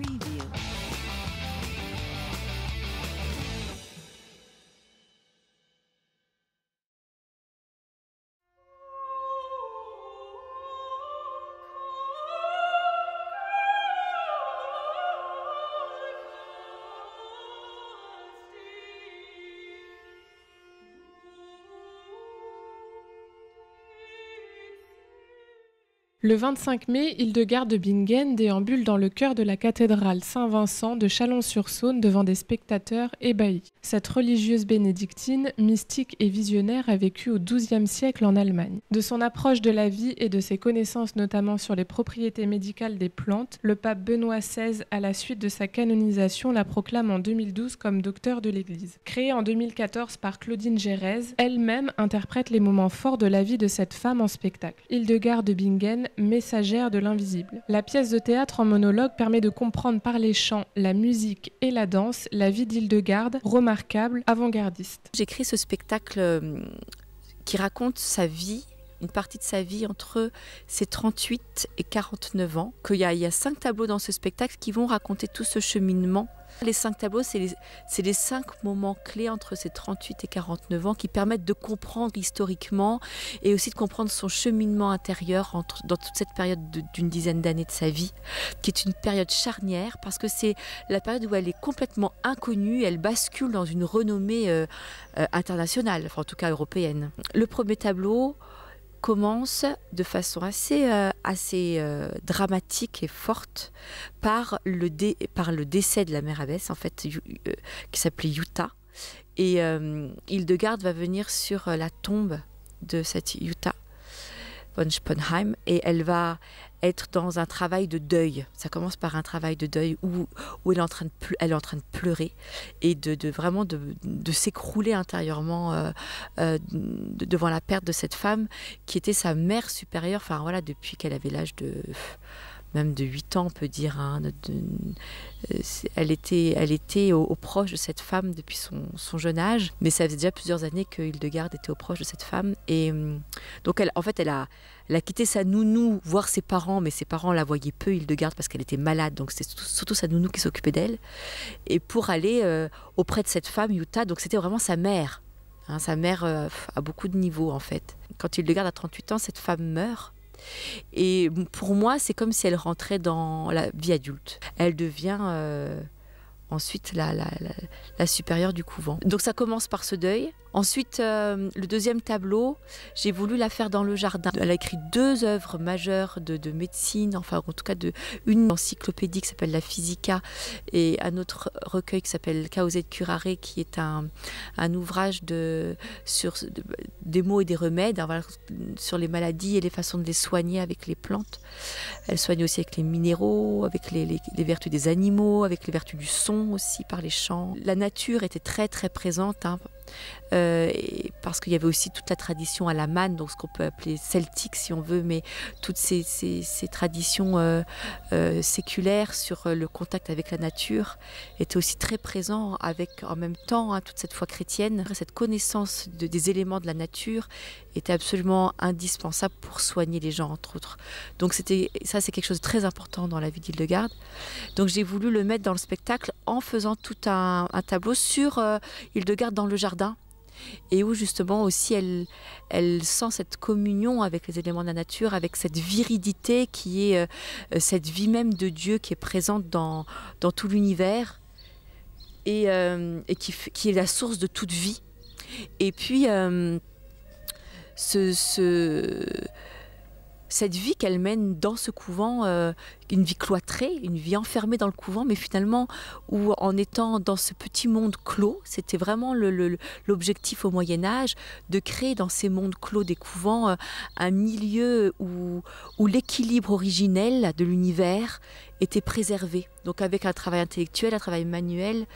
Creed. Le 25 mai, Hildegarde de Bingen déambule dans le cœur de la cathédrale Saint-Vincent de Chalon-sur-Saône devant des spectateurs ébahis. Cette religieuse bénédictine, mystique et visionnaire, a vécu au XIIe siècle en Allemagne. De son approche de la vie et de ses connaissances notamment sur les propriétés médicales des plantes, le pape Benoît XVI, à la suite de sa canonisation, la proclame en 2012 comme docteur de l'Église. Créée en 2014 par Claudine Gérèse, elle-même interprète les moments forts de la vie de cette femme en spectacle. Hildegarde de Bingen messagère de l'invisible. La pièce de théâtre en monologue permet de comprendre par les chants, la musique et la danse la vie d'Hildegarde, remarquable, avant-gardiste. J'écris ce spectacle euh, qui raconte sa vie une partie de sa vie entre ses 38 et 49 ans, qu'il y, a cinq tableaux dans ce spectacle qui vont raconter tout ce cheminement les cinq tableaux, c'est les, cinq moments clés entre ces 38 et 49 ans qui permettent de comprendre historiquement et aussi de comprendre son cheminement intérieur entre, dans toute cette période d'une dizaine d'années de sa vie, qui est une période charnière parce que c'est la période où elle est complètement inconnue, elle bascule dans une renommée euh, euh, internationale, enfin en tout cas européenne. Le premier tableau, commence de façon assez, euh, euh, dramatique et forte par le, décès de la mère abbesse, en fait, euh, qui s'appelait Yuta. Et Hildegarde va venir sur la tombe de cette Yuta von Sponheim et elle va, être dans un travail de deuil. Ça commence par un travail de deuil où, où elle, est en train de elle est en train de pleurer et de, de vraiment de, de s'écrouler intérieurement euh, euh, devant la perte de cette femme qui était sa mère supérieure, enfin voilà, depuis qu'elle avait l'âge de même de 8 ans, on peut dire. Hein, euh, elle était, elle était au, proche de cette femme depuis son, jeune âge, mais ça faisait déjà plusieurs années que Hildegarde était au proche de cette femme. Et hum, donc, en fait, elle a, elle a quitté sa nounou, voir ses parents, mais ses parents la voyaient peu, Hildegarde, parce qu'elle était malade, donc c'était surtout sa nounou qui s'occupait d'elle. Et pour aller euh, auprès de cette femme, Yuta, donc c'était vraiment sa mère. Hein, sa mère euh, a beaucoup de niveaux, en fait. Quand Hildegarde a 38 ans, cette femme meurt. Et pour moi, c'est comme si elle rentrait dans la vie adulte. Elle devient euh, ensuite la, la, la, supérieure du couvent. Donc ça commence par ce deuil. Ensuite, euh, le deuxième tableau, j'ai voulu la faire dans le jardin. Elle a écrit deux œuvres majeures de, médecine, enfin en tout cas de une encyclopédie qui s'appelle La Physica et un autre recueil qui s'appelle Causet Curare, qui est un, ouvrage sur des mots et des remèdes, hein, sur les maladies et les façons de les soigner avec les plantes. Elle soigne aussi avec les minéraux, avec les, les vertus des animaux, avec les vertus du son aussi par les chants. La nature était très très présente. Hein, euh, parce qu'il y avait aussi toute la tradition à la manne, donc ce qu'on peut appeler celtique si on veut, mais toutes ces, traditions euh, euh, séculaires sur le contact avec la nature étaient aussi très présents avec en même temps hein, toute cette foi chrétienne, cette connaissance des éléments de la nature était absolument indispensable pour soigner les gens entre autres. Donc c'était ça c'est quelque chose de très important dans la vie d'Hildegarde. Donc j'ai voulu le mettre dans le spectacle en faisant tout un, tableau sur Hildegarde dans le jardin et où justement aussi elle, elle sent cette communion avec les éléments de la nature, avec cette viridité qui est euh, euh, cette vie même de Dieu qui est présente dans, dans tout l'univers et, euh, et qui, qui, est la source de toute vie. Et puis, ce, ce cette vie qu'elle mène dans ce couvent, euh, une vie cloîtrée, une vie enfermée dans le couvent, mais finalement où en étant dans ce petit monde clos, c'était vraiment l'objectif au Moyen Âge de créer dans ces mondes clos des couvents euh, un milieu où, où l'équilibre originel de l'univers était préservé. Donc avec un travail intellectuel, un travail manuel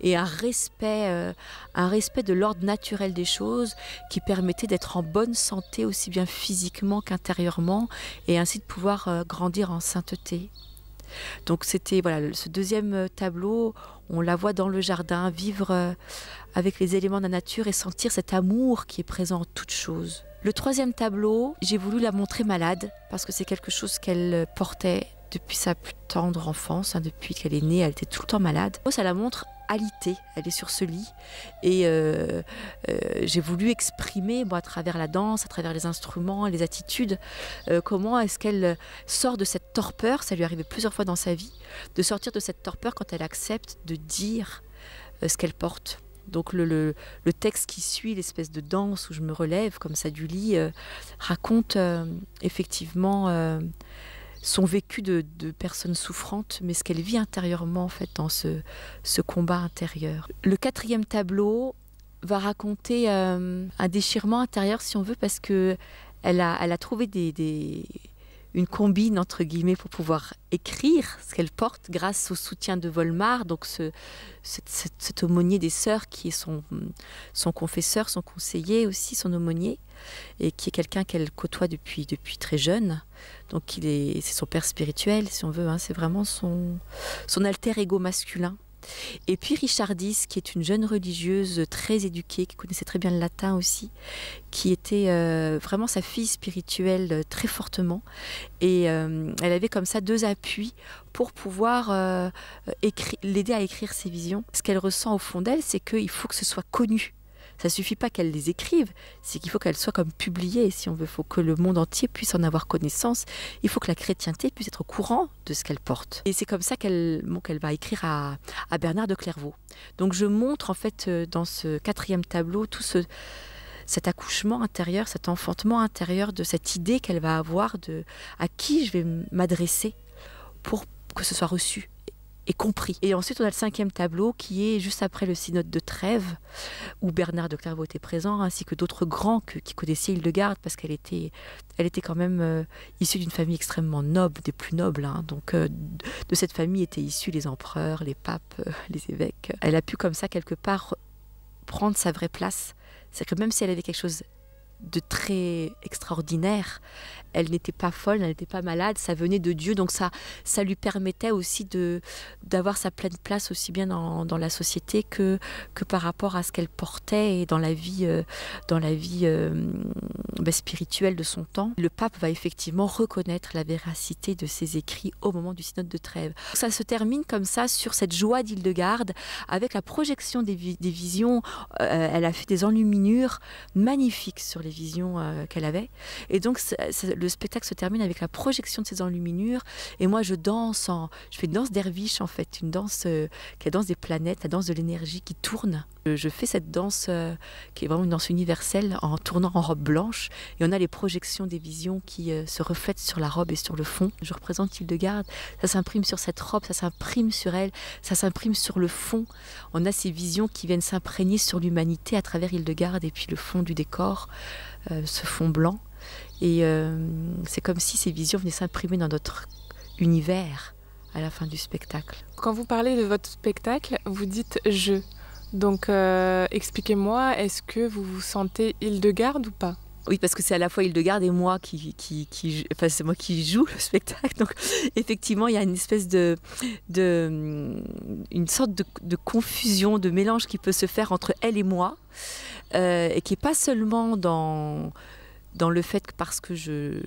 et un respect, euh, un respect de l'ordre naturel des choses qui permettait d'être en bonne santé aussi bien physiquement qu'intérieurement et ainsi de pouvoir euh, grandir en sainteté. Donc c'était voilà ce deuxième euh, tableau, on la voit dans le jardin vivre avec les éléments de la nature et sentir cet amour qui est présent en toute chose. Le troisième tableau, j'ai voulu la montrer malade parce que c'est quelque chose qu'elle portait depuis sa plus tendre enfance, hein, depuis qu'elle est née, elle était tout le temps malade. Ça la montre alité, elle est sur ce lit. Et euh, euh, j'ai voulu exprimer, moi, à travers la danse, à travers les instruments, les attitudes, euh, comment est-ce qu'elle sort de cette torpeur, ça lui arrivé plusieurs fois dans sa vie, de sortir de cette torpeur quand elle accepte de dire ce qu'elle porte. Donc le, texte qui suit, l'espèce de danse où je me relève comme ça du lit, raconte effectivement son vécu de, personnes souffrantes, mais ce qu'elle vit intérieurement en fait dans ce, ce combat intérieur. Le quatrième tableau va raconter euh, un déchirement intérieur, si on veut, parce que elle a, elle a trouvé des, des une combine entre guillemets pour pouvoir écrire ce qu'elle porte grâce au soutien de Volmar, donc ce, cet, aumônier des sœurs qui est son, son confesseur, son conseiller aussi, son aumônier, et qui est quelqu'un qu'elle côtoie depuis, depuis très jeune. Donc il est, c'est son père spirituel, si on veut, hein. c'est vraiment son, son alter ego masculin. Et puis Richardis, qui est une jeune religieuse très éduquée, qui connaissait très bien le latin aussi, qui était euh, vraiment sa fille spirituelle euh, très fortement. Et euh, elle avait comme ça deux appuis pour pouvoir l'aider à écrire ses visions. Ce qu'elle ressent au fond d'elle, c'est qu'il faut que ce soit connu ça suffit pas qu'elle les écrive, c'est qu'il faut qu'elles soient comme publiées. Si on veut, faut que le monde entier puisse en avoir connaissance. Il faut que la chrétienté puisse être au courant de ce qu'elle porte. Et c'est comme ça qu'elle qu'elle va écrire à, à, Bernard de Clairvaux. Donc je montre en fait euh, dans ce quatrième tableau tout ce cet accouchement intérieur, cet enfantement intérieur de cette idée qu'elle va avoir de à qui je vais m'adresser pour que ce soit reçu et compris. Et ensuite, on a le cinquième tableau qui est juste après le synode de Trèves, où Bernard de Clairvaux était présent, ainsi que d'autres grands qui connaissaient Hildegarde, parce qu'elle était, elle était quand même euh, issue d'une famille extrêmement noble, des plus nobles. Hein. Donc, euh, de cette famille étaient issus les empereurs, les papes, euh, les évêques. Elle a pu, comme ça, quelque part, prendre sa vraie place. C'est que même si elle avait quelque chose de très extraordinaire. Elle n'était pas folle, elle n'était pas malade, ça venait de Dieu, donc ça, ça lui permettait aussi de d'avoir sa pleine place aussi bien dans, dans, la société que, que par rapport à ce qu'elle portait et dans la vie, euh, dans la vie euh, bah, spirituelle de son temps. Le pape va effectivement reconnaître la véracité de ses écrits au moment du synode de Trèves. Ça se termine comme ça sur cette joie d'Hildegarde avec la projection des, des visions. Euh, elle a fait des enluminures magnifiques sur les visions euh, qu'elle avait. Et donc, le spectacle se termine avec la projection de ces enluminures. Et moi, je danse, en, je fais une danse derviche, en fait, une danse euh, qui est la danse des planètes, la danse de l'énergie qui tourne. Je fais cette danse euh, qui est vraiment une danse universelle en tournant en robe blanche. Et on a les projections des visions qui se reflètent sur la robe et sur le fond. Je représente Hildegarde. Ça s'imprime sur cette robe, ça s'imprime sur elle, ça s'imprime sur le fond. On a ces visions qui viennent s'imprégner sur l'humanité à travers Hildegarde et puis le fond du décor. Euh, ce fond blanc. Et euh, c'est comme si ces visions venaient s'imprimer dans notre univers à la fin du spectacle. Quand vous parlez de votre spectacle, vous dites je. Donc euh, expliquez-moi, est-ce que vous vous sentez Hildegarde ou pas? Oui, parce que c'est à la fois Hildegarde et moi qui, qui, enfin, c'est moi qui joue le spectacle. Donc, effectivement, il y a une espèce de, de une sorte de, de confusion, de mélange qui peut se faire entre elle et moi. Euh, et qui n'est pas seulement dans, dans le fait que parce que je,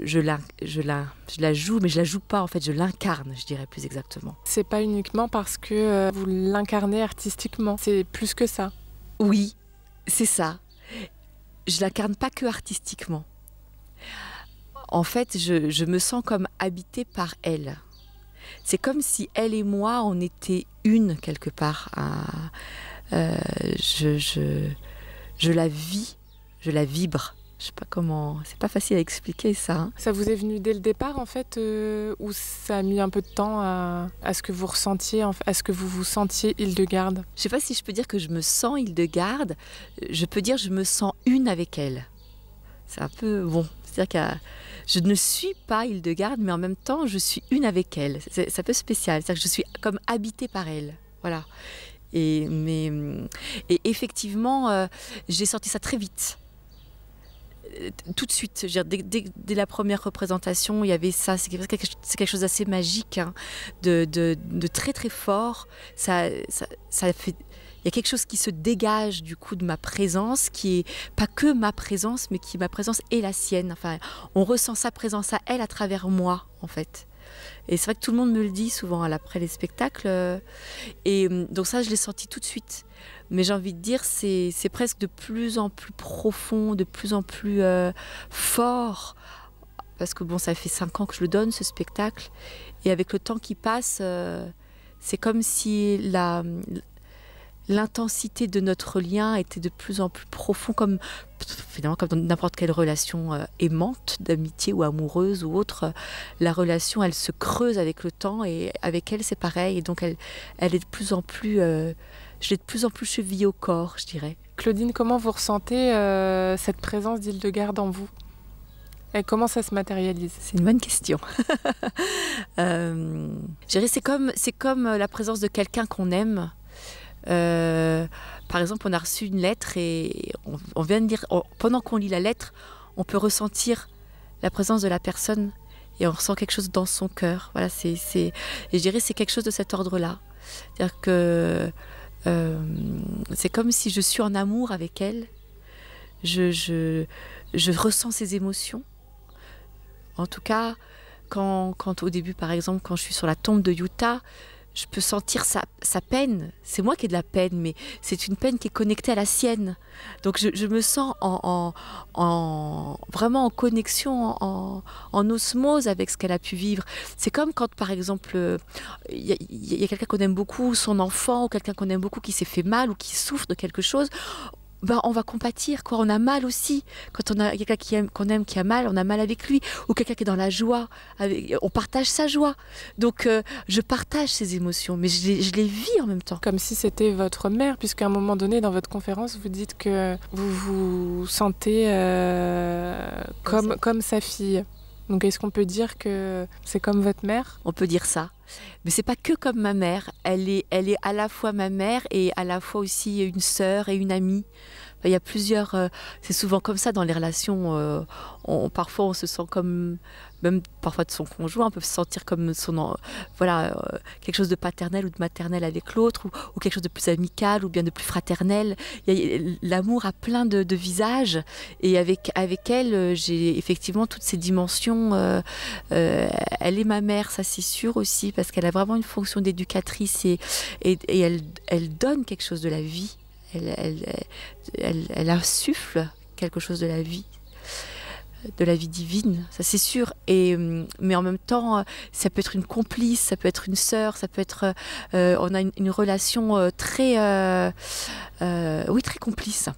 je, la, je, la, je la joue, mais je la joue pas en fait, je l'incarne, je dirais plus exactement. C'est pas uniquement parce que euh, vous l'incarnez artistiquement, c'est plus que ça. Oui, c'est ça. Je l'incarne pas que artistiquement. En fait, je, je me sens comme habitée par elle. C'est comme si elle et moi, on était une quelque part. Euh, je, je, je, la vis, je la vibre. Je sais pas comment, c'est pas facile à expliquer ça. Hein. Ça vous est venu dès le départ en fait, euh, ou ça a mis un peu de temps à, à ce que vous ressentiez, à ce que vous vous sentiez Hildegarde? Je sais pas si je peux dire que je me sens Hildegarde, je peux dire je me sens une avec elle. C'est un peu bon, c'est-à-dire que je ne suis pas Hildegarde, mais en même temps je suis une avec elle. C'est un peu spécial, c'est-à-dire que je suis comme habitée par elle. Voilà. Et, mais, et effectivement, euh, j'ai sorti ça très vite tout de suite. Dès, la première représentation, il y avait ça. C'est quelque, chose d'assez magique, hein, de, très très fort. Ça, ça, fait. Il y a quelque chose qui se dégage du coup de ma présence, qui est pas que ma présence, mais qui ma présence est la sienne. Enfin, on ressent sa présence à elle à travers moi, en fait. Et c'est vrai que tout le monde me le dit souvent après les spectacles. Et donc ça, je l'ai senti tout de suite. Mais j'ai envie de dire, c'est presque de plus en plus profond, de plus en plus fort. Parce que bon, ça fait cinq ans que je le donne, ce spectacle. Et avec le temps qui passe, c'est comme si la, l'intensité de notre lien était de plus en plus profond, comme finalement comme dans n'importe quelle relation euh, aimante, d'amitié ou amoureuse ou autre. la relation, elle se creuse avec le temps et avec elle, c'est pareil. Et donc, elle, elle est de plus en plus, euh, je l'ai de plus en plus chevillée au corps, je dirais. Claudine, comment vous ressentez euh, cette présence d'Île-de-Garde en vous? Et comment ça se matérialise? C'est une bonne question. euh, c'est comme, c'est comme la présence de quelqu'un qu'on aime euh, par exemple, on a reçu une lettre et on, vient de dire, pendant qu'on lit la lettre, on peut ressentir la présence de la personne et on ressent quelque chose dans son cœur. Voilà, c'est, et je dirais c'est quelque chose de cet ordre-là. C'est-à-dire que euh, c'est comme si je suis en amour avec elle. Je, je, je ressens ses émotions. En tout cas, quand, quand, au début, par exemple, quand je suis sur la tombe de Utah, je peux sentir sa, peine. C'est moi qui ai de la peine, mais c'est une peine qui est connectée à la sienne. Donc je, me sens en, vraiment en connexion, en, osmose avec ce qu'elle a pu vivre. C'est comme quand, par exemple, il y a quelqu'un qu'on aime beaucoup, son enfant, ou quelqu'un qu'on aime beaucoup qui s'est fait mal ou qui souffre de quelque chose. Ben, on va compatir, quoi. On a mal aussi. Quand on a quelqu'un qui aime, qu'on aime qui a mal, on a mal avec lui. Ou quelqu'un qui est dans la joie, on partage sa joie. Donc, euh, je partage ses émotions, mais je les, je les, vis en même temps. Comme si c'était votre mère, puisqu'à un moment donné, dans votre conférence, vous dites que vous vous sentez euh, comme, comme sa fille. Donc, est-ce qu'on peut dire que c'est comme votre mère? On peut dire ça. Mais c'est pas que comme ma mère. Elle est, elle est à la fois ma mère et à la fois aussi une sœur et une amie. Il y a plusieurs. Euh, c'est souvent comme ça dans les relations. Euh, on, parfois, on se sent comme, même parfois de son conjoint, on peut se sentir comme son, voilà, euh, quelque chose de paternel ou de maternel avec l'autre, ou, quelque chose de plus amical ou bien de plus fraternel. L'amour a plein de, visages, et avec avec elle, j'ai effectivement toutes ces dimensions. elle est ma mère, ça c'est sûr aussi, parce qu'elle a vraiment une fonction d'éducatrice et, elle donne quelque chose de la vie elle, elle, elle, insuffle quelque chose de la vie de la vie divine, ça c'est sûr. Et mais en même temps, ça peut être une complice, ça peut être une sœur, ça peut être. Euh, on a une, relation euh, très, euh, oui, très complice,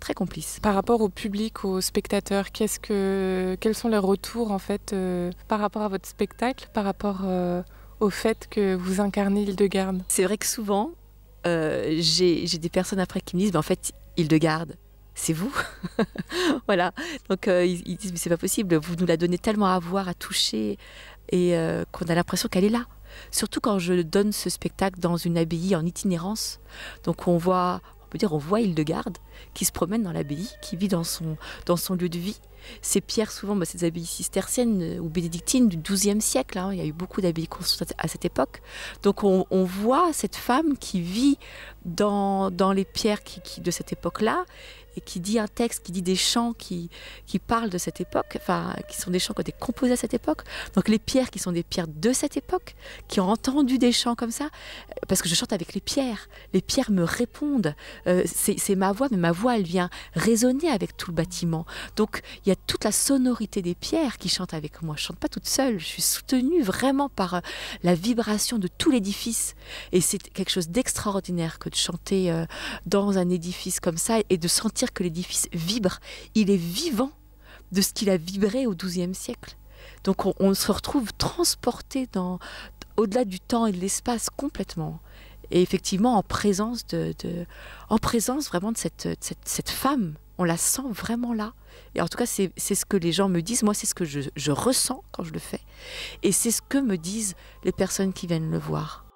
très complice. Par rapport au public, aux spectateurs, qu'est-ce que, quels sont les retours en fait par rapport à votre spectacle, par rapport au fait que vous incarnez Hildegarde? C'est vrai que souvent, euh, j'ai des personnes après qui me disent, mais en fait, garde c'est vous Voilà. Donc euh, ils, disent, mais c'est pas possible, vous nous la donnez tellement à voir, à toucher, et euh, qu'on a l'impression qu'elle est là. Surtout quand je donne ce spectacle dans une abbaye en itinérance. Donc on voit, peut dire, on voit Hildegarde qui se promène dans l'abbaye, qui vit dans son, dans son lieu de vie. Ces pierres, souvent, bah, ces abbayes cisterciennes euh, ou bénédictines du XIIe siècle. Hein. il y a eu beaucoup d'abbayes construites à cette époque. Donc on, voit cette femme qui vit dans, dans les pierres qui, de cette époque-là et qui dit un texte, qui dit des chants qui, qui parlent de cette époque, enfin, qui sont des chants qui ont été composés à cette époque. Donc les pierres qui sont des pierres de cette époque, qui ont entendu des chants comme ça, parce que je chante avec les pierres. Les pierres me répondent. Euh, c'est ma voix, mais ma voix, elle vient résonner avec tout le bâtiment. Donc il y a toute la sonorité des pierres qui chantent avec moi. Je chante pas toute seule, je suis soutenue vraiment par euh, la vibration de tout l'édifice. Et c'est quelque chose d'extraordinaire que de chanter euh, dans un édifice comme ça et de sentir que l'édifice vibre, il est vivant de ce qu'il a vibré au XIIe siècle. Donc on, se retrouve transporté dans au-delà du temps et de l'espace complètement. Et effectivement, en présence de, en présence vraiment de cette, cette, femme, on la sent vraiment là. Et en tout cas, c'est ce que les gens me disent. Moi, c'est ce que je, je ressens quand je le fais. Et c'est ce que me disent les personnes qui viennent le voir.